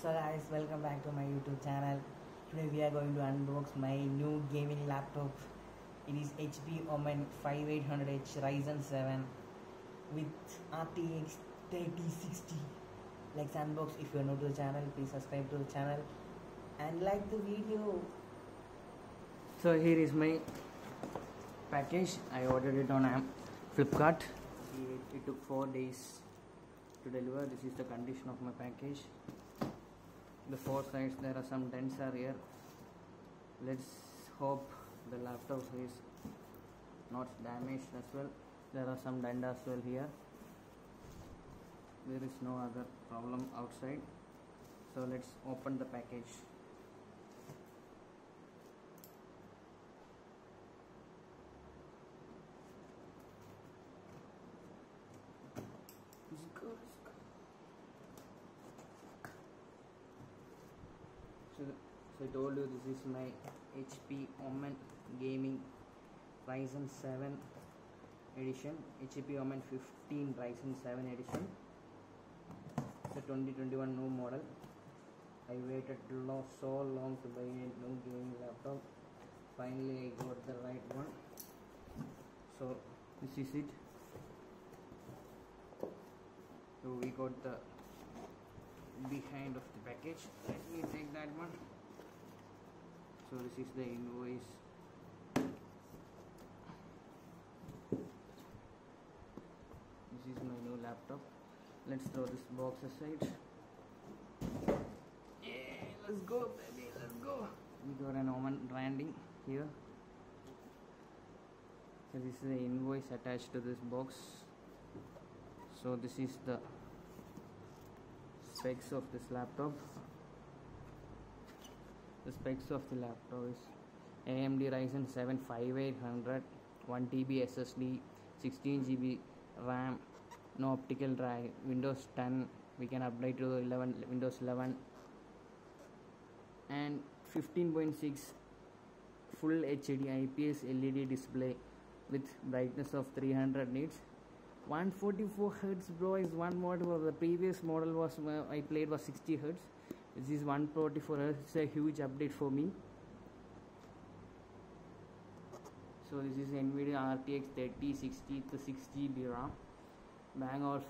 So guys, welcome back to my YouTube channel. Today we are going to unbox my new gaming laptop. It is HP Omen 5800H Ryzen 7 with RTX 3060. Let's unbox. If you are new to the channel, please subscribe to the channel and like the video. So here is my package. I ordered it on Flipkart. It, it took four days to deliver. This is the condition of my package the four sides there are some dents are here. Let's hope the laptop is not damaged as well. There are some dents as well here. There is no other problem outside. So let's open the package Let's go, let's go. So, I told you this is my HP Omen Gaming Ryzen 7 edition, HP Omen 15 Ryzen 7 edition. It's a 2021 new model. I waited lo- so long to buy a new gaming laptop. Finally, I got the right one. So this is it. So we got the behind of the package let me take that one so this is the invoice this is my new laptop. Let's throw this box aside. Yeah let's go baby let's go. We got an omen branding here. So this is the invoice attached to this box. So this is the specs of this laptop the specs of the laptop is AMD Ryzen 7 5800 1 TB SSD 16 GB RAM no optical drive Windows 10 we can update to 11 Windows 11 and 15.6 full HD IPS LED display with brightness of 300 nits. 144 hertz bro is one model the previous model was uh, i played was 60 hertz this is 144 hertz it's a huge update for me. So this is nvidia rtx 3060 to 6 gb ram. Bang of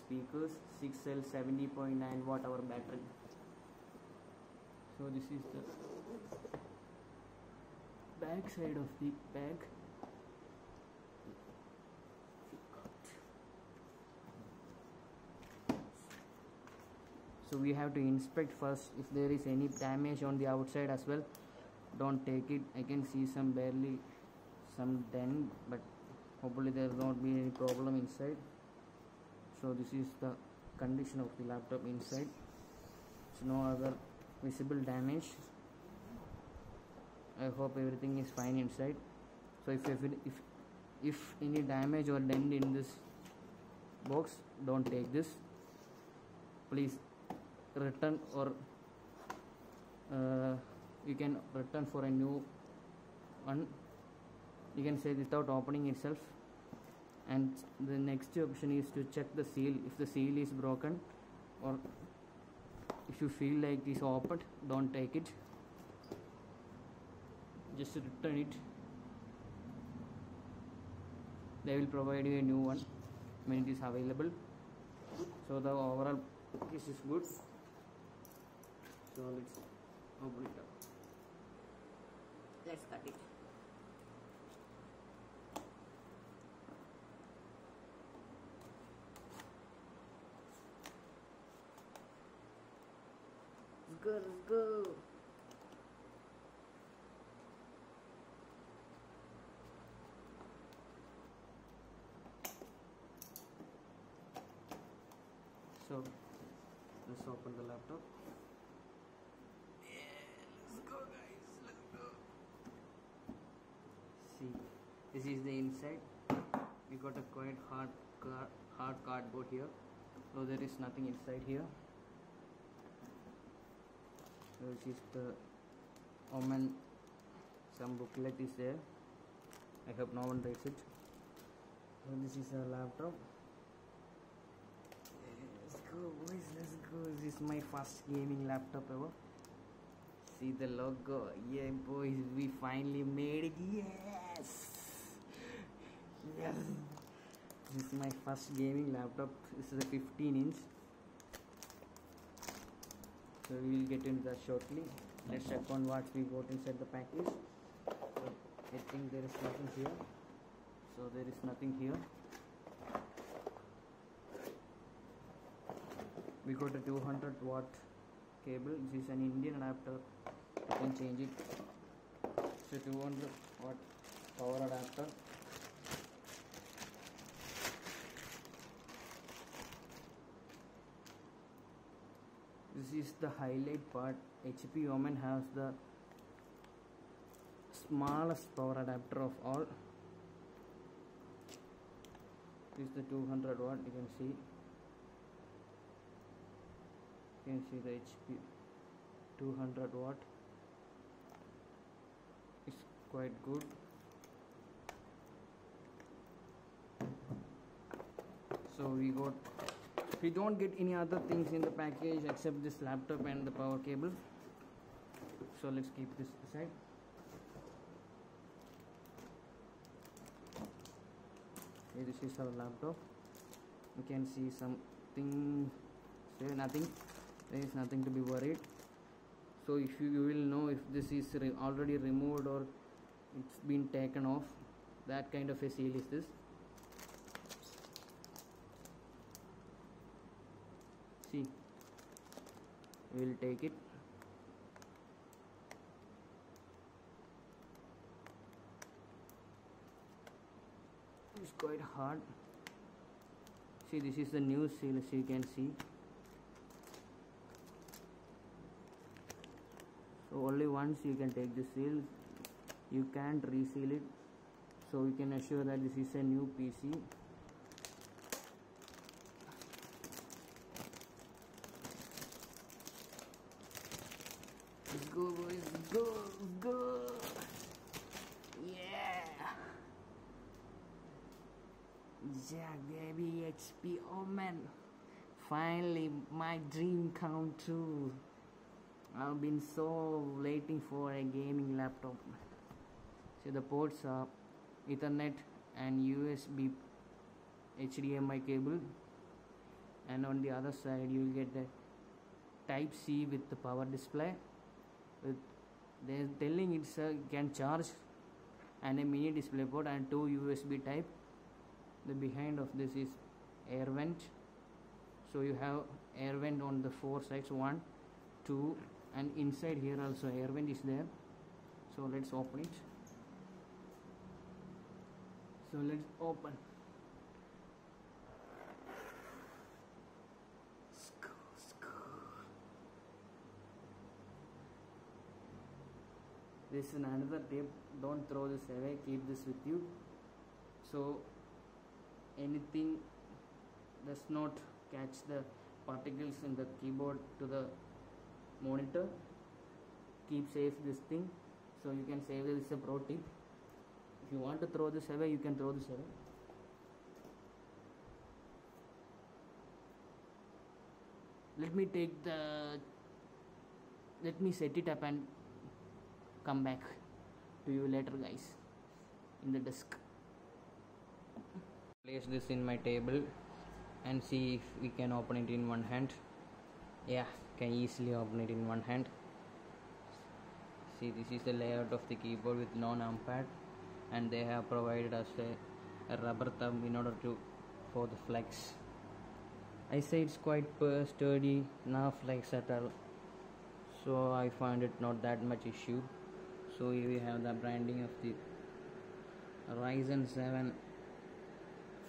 speakers 6l 70.9 watt hour battery. So this is the back side of the bag so we have to inspect first. If there is any damage on the outside as well don't take it. I can see some barely some dent but hopefully there will not be any problem inside. So this is the condition of the laptop inside. So no other visible damage. I hope everything is fine inside. So if if, if if any damage or dent in this box don't take this. Please return or uh, you can return for a new one. You can say without opening itself. And the next option is to check the seal. If the seal is broken or if you feel like it's opened don't take it. Just return it. They will provide you a new one when it is available. So the overall this is good so let's open it up let's cut it. Let's go let's go. So let's open the laptop let's go guys let's go see this is the inside we got a quite hard hard cardboard here so there is nothing inside here this is the omen some booklet is there i hope no one reads it so this is a laptop let's go, boys. Let's go. This is my first gaming laptop ever. See the logo. Yeah, boys. We finally made it. Yes. Yes. This is my first gaming laptop. This is a 15 inch. So we will get into that shortly. Let's check on what we got inside the package. So I think there is nothing here. So there is nothing here. we got a 200 watt cable this is an indian adapter you can change it a 200 watt power adapter this is the highlight part. Hp omen has the smallest power adapter of all. This is the 200 watt you can see. You can see the HP 200 watt. Is quite good. So we got we don't get any other things in the package except this laptop and the power cable. So let's keep this aside. Okay, this is our laptop. You can see something say nothing. There is nothing to be worried. So if you, you will know if this is re already removed or it's been taken off that kind of a seal is this see we will take it. It's quite hard. See this is the new seal as you can see. So only once you can take the seal you can't reseal it. So you can assure that this is a new PC let's go boys go go yeah yeah baby HP Omen oh finally my dream come true. I've been so waiting for a gaming laptop. So the ports are Ethernet and USB HDMI cable. And on the other side you will get the type C with the power display they're telling it can charge and a mini display port and two USB type. The behind of this is air vent. So you have air vent on the four sides one two and inside here also air vent is there. So let's open it. So let's open this is another tip don't throw this away. Keep this with you. So anything does not catch the particles in the keyboard to the monitor. Keep safe this thing. So you can save this is a pro tip. If you want to throw this away you can throw this away. Let me take the let me set it up and come back to you later guys in the desk. Place this in my table and see if we can open it in one hand. Yeah can easily open it in one hand. See this is the layout of the keyboard with no numpad and they have provided us a, a rubber thumb in order to for the flex. I say it's quite sturdy now flex at all so I find it not that much issue so here we have the branding of the Ryzen 7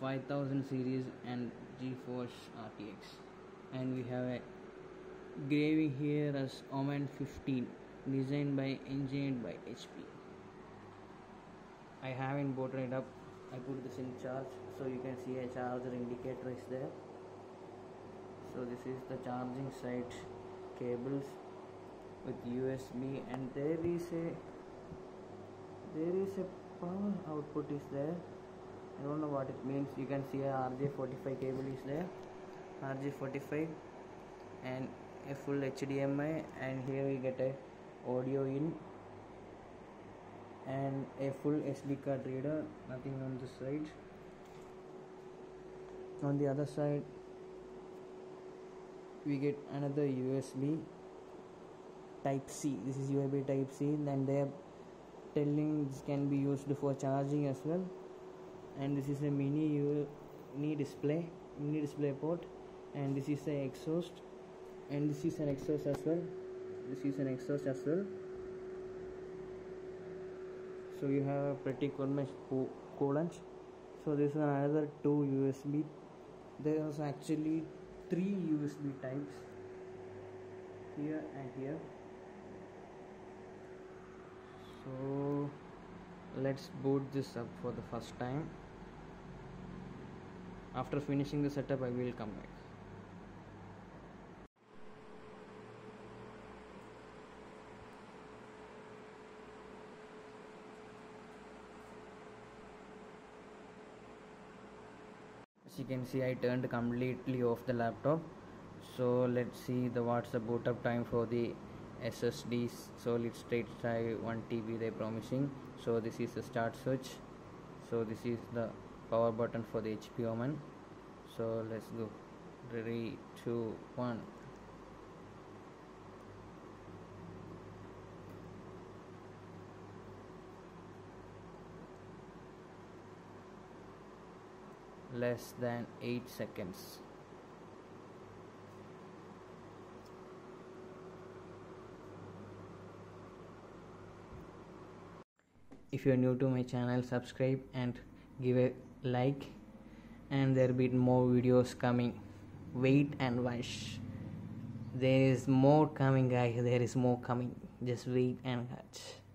5000 series and GeForce RTX and we have a graving here as Omen 15 designed by engineered by HP I haven't booted it up. I put this in charge so you can see a charger indicator is there. So this is the charging side cables with USB and there is a there is a power output is there. I don't know what it means. You can see a RJ45 cable is there. RJ45 and a full HDMI and here we get a audio in and a full SD card reader. Nothing on this side. On the other side we get another USB type C. This is USB type C. And they are telling this can be used for charging as well. And this is a mini mini display mini display port. And this is the exhaust. And this is an exhaust as well. This is an exhaust as well. So you have a pretty much coolant. So this is another two USB there is actually three USB types here and here so let's boot this up for the first time. After finishing the setup I will come back. As you can see I turned completely off the laptop. So let's see the what's the boot up time for the SSDs solid state drive 1 TB they're promising. So this is the start switch. So this is the power button for the HP Omen so let's go. 3 2 1 less than 8 seconds if you are new to my channel subscribe and give a like. And there will be more videos coming. Wait and watch. There is more coming guys there is more coming. Just wait and watch